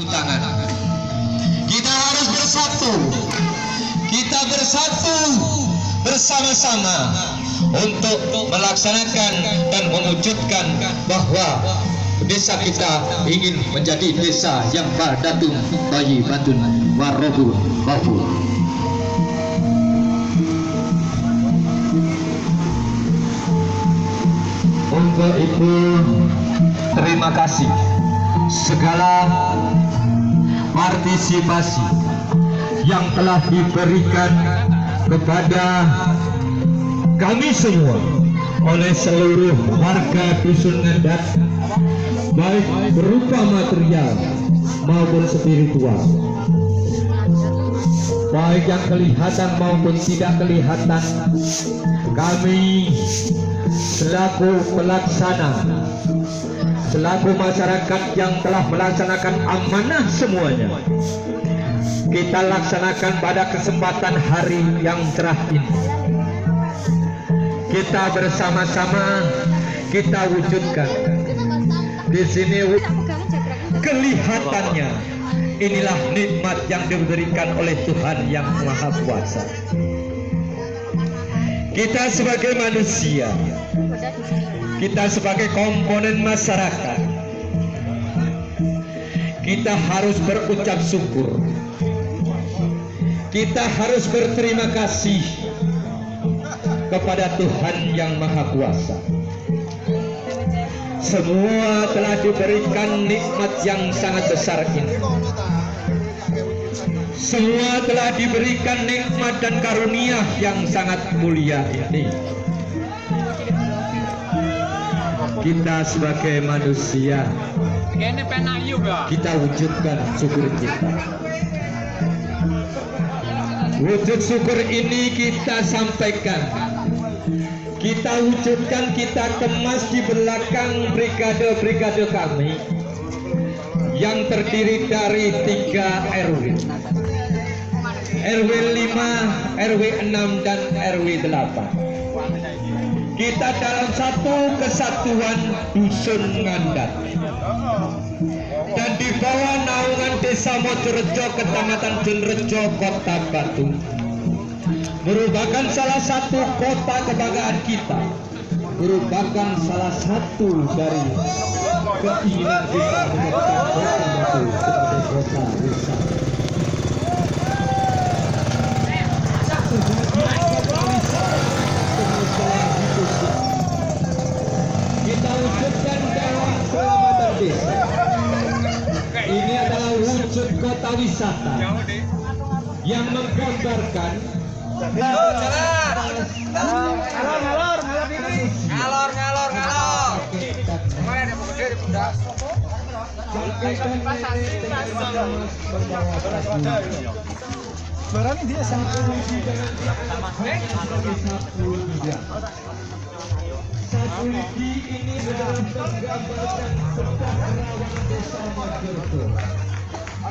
tangan. Kita harus bersatu. Kita bersatu bersama-sama untuk melaksanakan dan mewujudkan bahwa desa kita ingin menjadi desa yang badatun bayi batun warobu bahu. Untuk itu terima kasih segala partisipasi yang telah diberikan kepada kami semua oleh seluruh warga dusun Ngandat baik berupa material maupun spiritual. Baik yang kelihatan maupun tidak kelihatan kami selaku pelaksana selaku masyarakat yang telah melaksanakan amanah semuanya kita laksanakan pada kesempatan hari yang cerah ini. Kita bersama-sama kita wujudkan. Di sini kelihatannya inilah nikmat yang diberikan oleh Tuhan yang Maha Kuasa. Kita sebagai manusia kita sebagai komponen masyarakat kita harus berucap syukur. Kita harus berterima kasih kepada Tuhan yang Maha Kuasa. Semua telah diberikan nikmat yang sangat besar ini. Semua telah diberikan nikmat dan karunia yang sangat mulia ini. Kita sebagai manusia kita wujudkan syukur kita. Wujud syukur ini kita sampaikan. Kita wujudkan kita kemas di belakang brigade-brigade kami yang terdiri dari tiga RW RW 5, RW 6 dan RW 8 kita dalam satu kesatuan dusun Ngandat dan di bawah naungan desa Mojorejo kecamatan Jenrejo kota Batu. Merupakan salah satu kota kebanggaan kita. Merupakan salah satu dari keinginan kita menjadikan kota Batu sebagai kota wisata kita wujudkan dalam selamatan desa ini wujud kota wisata yang menggambarkan Ngalor, ngalor, ngalor. Ngalor, ngalor, ngalor. Kemarin ada gede di pundak. Barang dia sangat Satu lagi ini adalah menggambarkan tentang rawan desa Mojokerto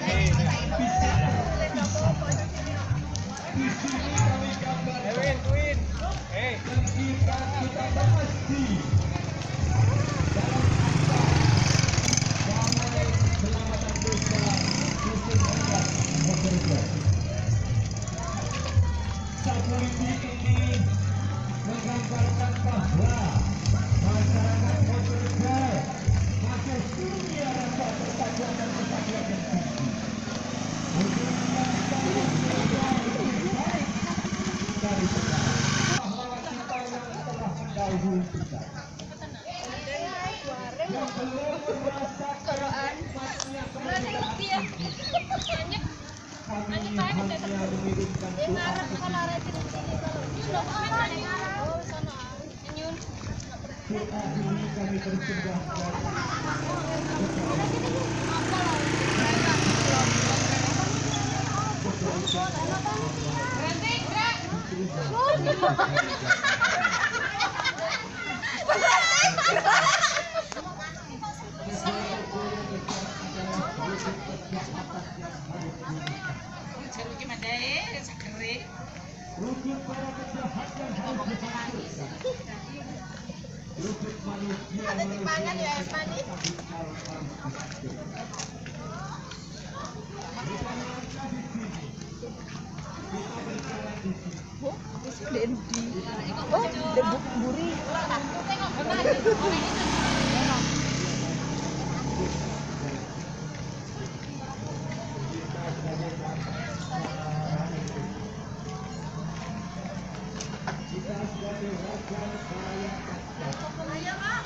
Hey, Edwin, Edwin. Hey. Koroan. Ini kami Berhenti! Ini kami persembahkan Ada timbangan ya, es manis. Oh, Dendi. Oh, Buri. Tengok, Ayo, Bang.